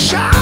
shot.